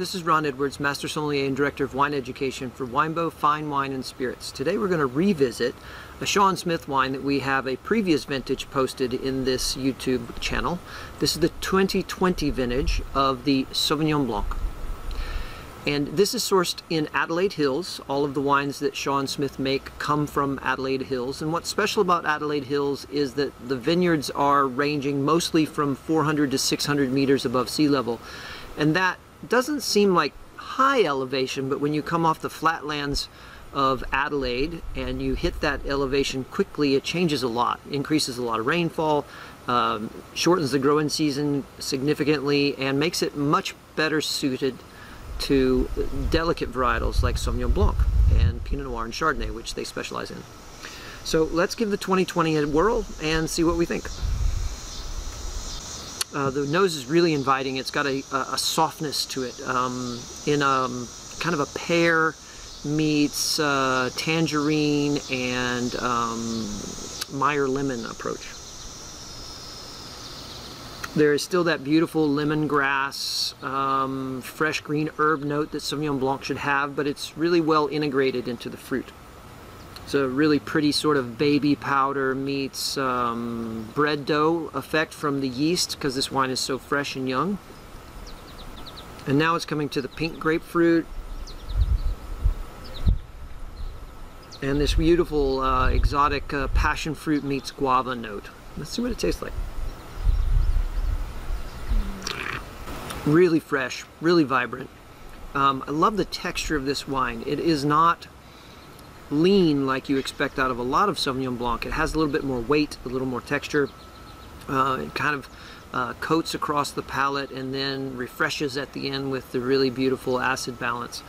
this is Ron Edwards, Master Sommelier and Director of Wine Education for Winebow Fine Wine and Spirits. Today we're going to revisit a Shaw + Smith wine that we have a previous vintage posted in this YouTube channel. This is the 2020 vintage of the Sauvignon Blanc. And this is sourced in Adelaide Hills. All of the wines that Shaw + Smith make come from Adelaide Hills. And what's special about Adelaide Hills is that the vineyards are ranging mostly from 400 to 600 meters above sea level. And that doesn't seem like high elevation, but when you come off the flatlands of Adelaide and you hit that elevation quickly, it changes a lot, increases a lot of rainfall, um, shortens the growing season significantly, and makes it much better suited to delicate varietals like Sauvignon Blanc and Pinot Noir and Chardonnay, which they specialize in. So let's give the 2020 a whirl and see what we think. Uh, the nose is really inviting. It's got a, a softness to it um, in a um, kind of a pear meets uh, tangerine and um, Meyer lemon approach. There is still that beautiful lemongrass, um, fresh green herb note that Sauvignon Blanc should have, but it's really well integrated into the fruit. It's a really pretty sort of baby powder meets um, bread dough effect from the yeast because this wine is so fresh and young. And now it's coming to the pink grapefruit. And this beautiful uh, exotic uh, passion fruit meets guava note. Let's see what it tastes like. Really fresh, really vibrant. Um, I love the texture of this wine. It is not lean like you expect out of a lot of Sauvignon Blanc. It has a little bit more weight, a little more texture. Uh, it kind of uh, coats across the palate and then refreshes at the end with the really beautiful acid balance.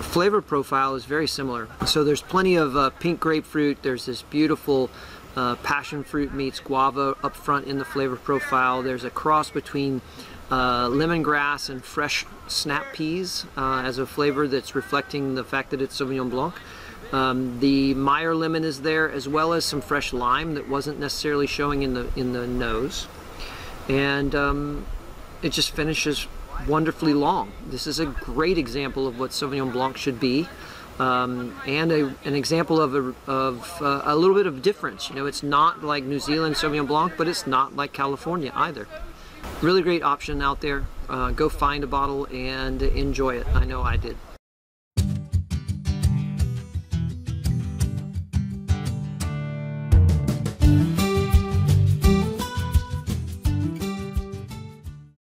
Flavor profile is very similar. So there's plenty of uh, pink grapefruit. There's this beautiful uh, passion fruit meets guava up front in the flavor profile. There's a cross between uh, lemongrass and fresh snap peas uh, as a flavor that's reflecting the fact that it's Sauvignon Blanc. Um, the Meyer lemon is there as well as some fresh lime that wasn't necessarily showing in the in the nose. And um, it just finishes wonderfully long. This is a great example of what Sauvignon Blanc should be. Um, and a, an example of, a, of uh, a little bit of difference. You know, it's not like New Zealand Sauvignon Blanc, but it's not like California either. Really great option out there. Uh, go find a bottle and enjoy it. I know I did.